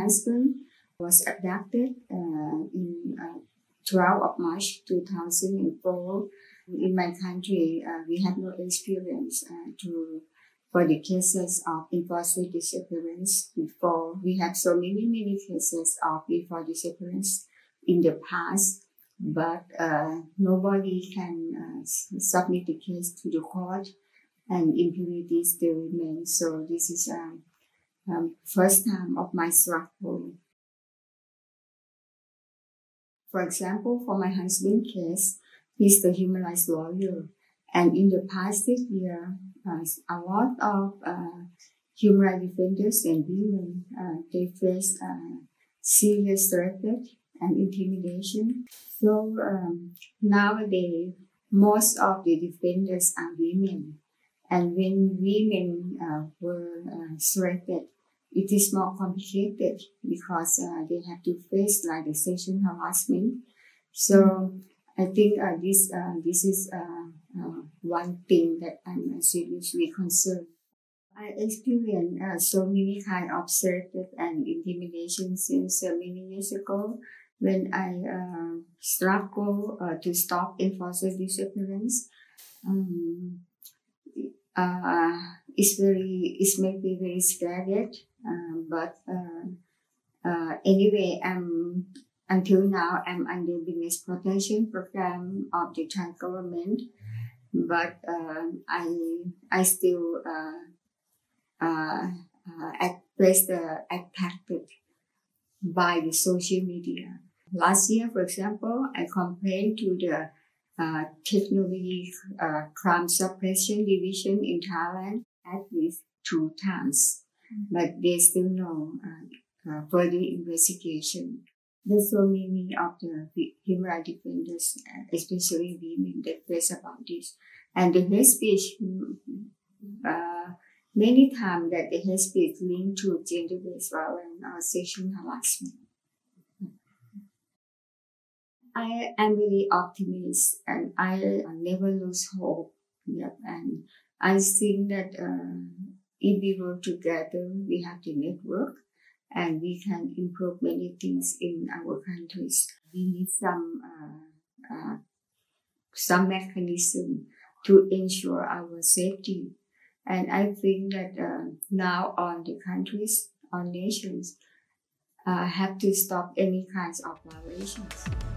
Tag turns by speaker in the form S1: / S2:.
S1: husband was abducted uh, in uh, 12 of March 2004. In my country, uh, we have no experience uh, to for the cases of enforced disappearance before. We have so many, many cases of enforced disappearance in the past, but uh, nobody can uh, submit the case to the court and impunity still remains. So this is um, um, first time of my struggle. For example, for my husband case, he's the human rights lawyer. And in the past year, uh, a lot of uh, human rights defenders and women, uh, they face uh, serious threat and intimidation. So um, nowadays, most of the defenders are women. And when women uh, were uh, threatened, it is more complicated because uh, they have to face like the sexual harassment. So I think uh, this uh, this is uh, one thing that I'm seriously concerned. I experienced so many kind of threat and intimidation since many years ago when I struggle to stop enforced disappearance. Um, uh, it's very it's maybe very scared um, but uh, uh, anyway i'm until now i'm under witness protection program of the thai government but um, i i still uh, uh, uh, face the attacked by the social media. Last year for example i complained to the uh, technology uh, crime suppression division in Thailand at least two times, mm-hmm. but there's still no uh, uh, further investigation. There's so many of the human rights defenders, uh, especially women, that face about this. And the hate speech, uh, many times that the hate speech linked to gender-based violence or sexual harassment. I am really optimist and I never lose hope. Yep. And I think that uh, if we work together, we have to network and we can improve many things in our countries. We need some uh, uh, some mechanism to ensure our safety. And I think that uh, now all the countries, on nations, uh, have to stop any kinds of violations.